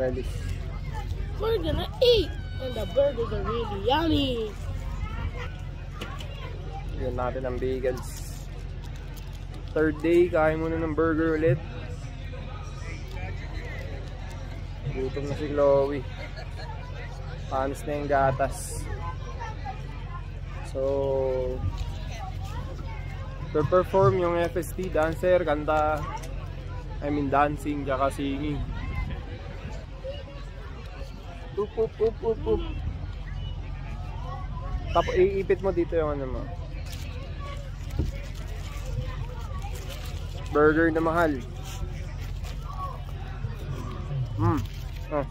Relish. We're gonna eat. And the burgers are really yummy. Yun natin ang bagels. Third day, kain muna ng burger ulit. Gutom na si Chloe. Panis na yung gatas. So, perform yung FST, dancer, kanta, I mean dancing, tsaka singing. Up, up, up, up, up. Tapos iipit mo dito yung ano mo. Burger na mahal. Mm. Oh.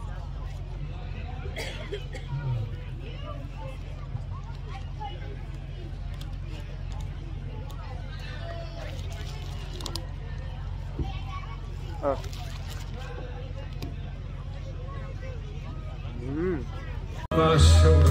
Oh. 嗯。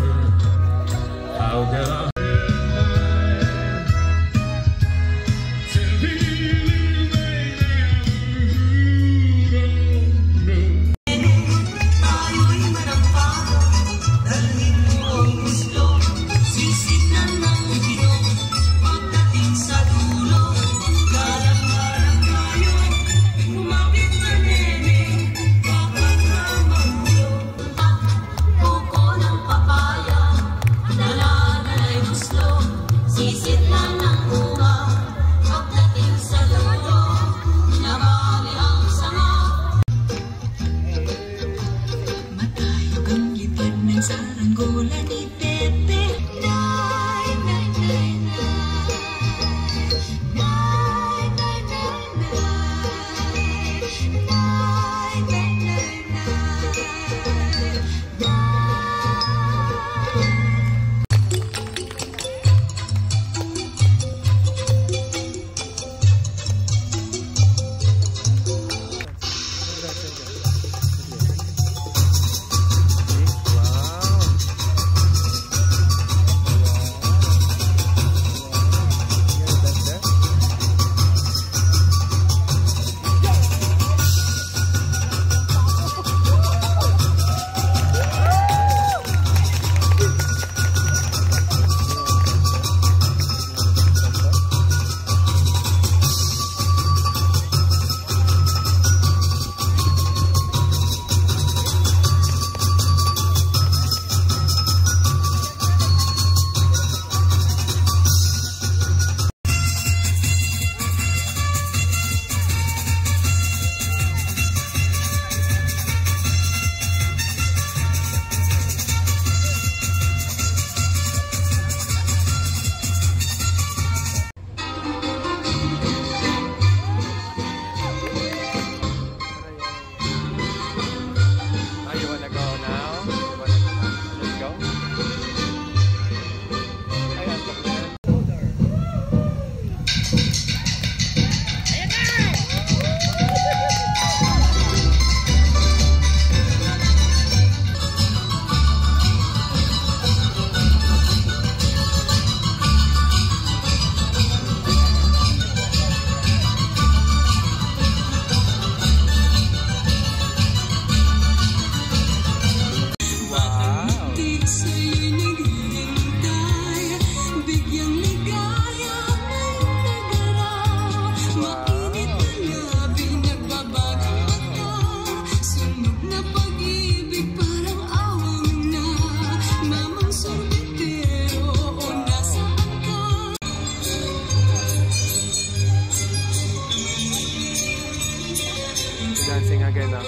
对呢。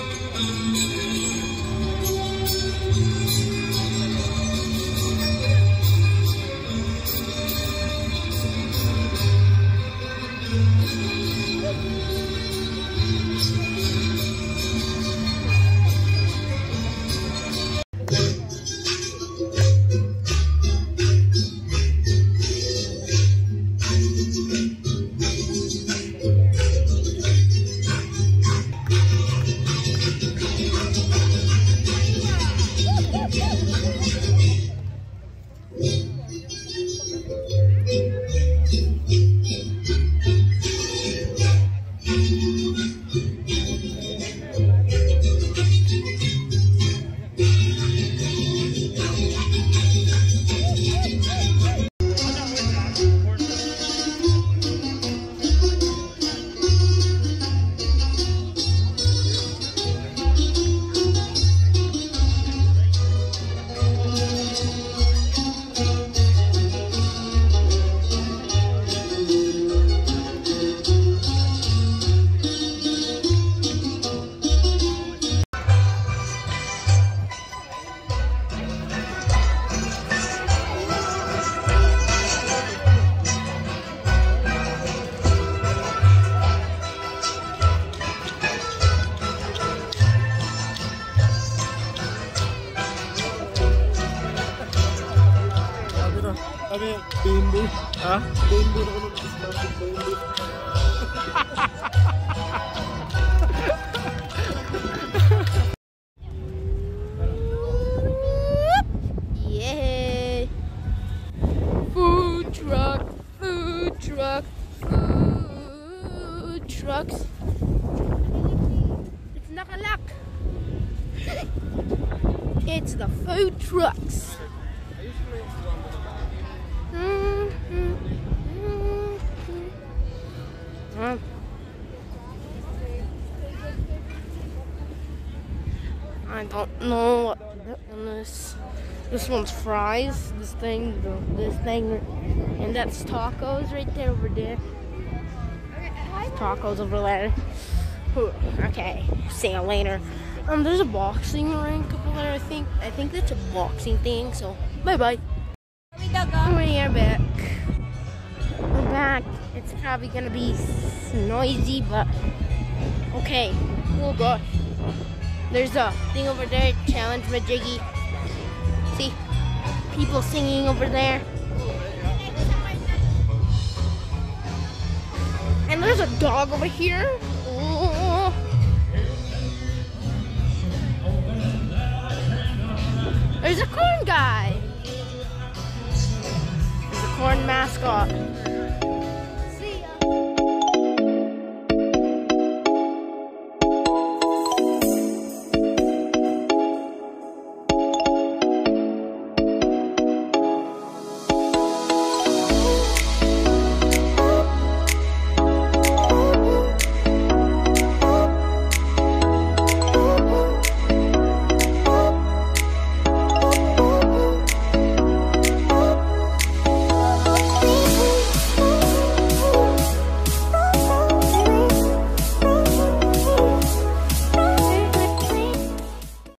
Ah. Ah? Daily. Yay! Food truck, food truck, food trucks. It's nakalak. it's the food trucks. I don't know what this this one's fries. This thing, this thing, and that's tacos right there over there. Tacos over there. Okay, see you later. Um, there's a boxing rink over there. I think I think that's a boxing thing. So bye bye. We are back. Back. It's probably gonna be noisy, but okay. Oh gosh. There's a thing over there, challenge Majiggy. See? People singing over there. And there's a dog over here. There's a corn guy. There's a corn mascot.